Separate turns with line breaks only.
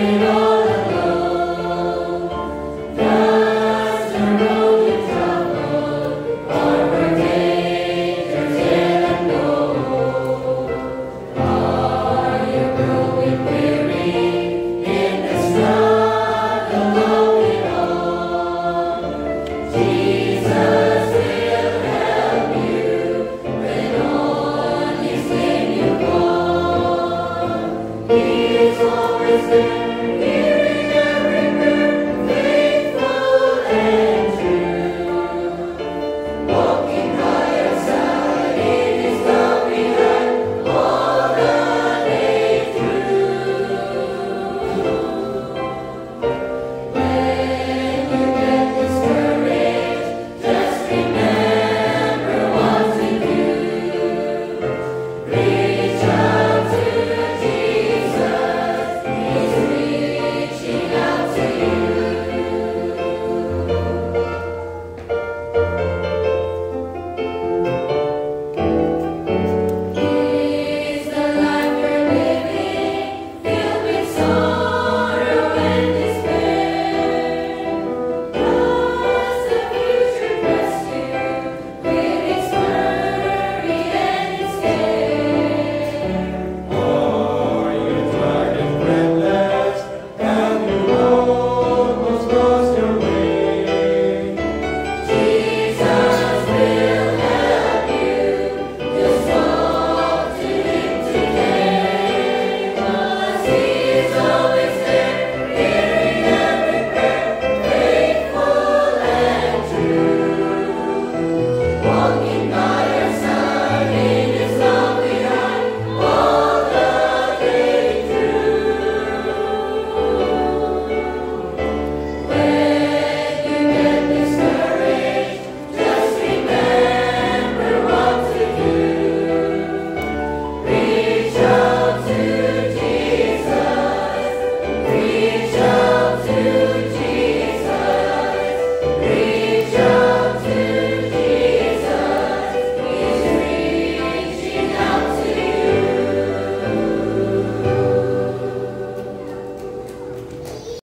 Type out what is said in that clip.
Spirit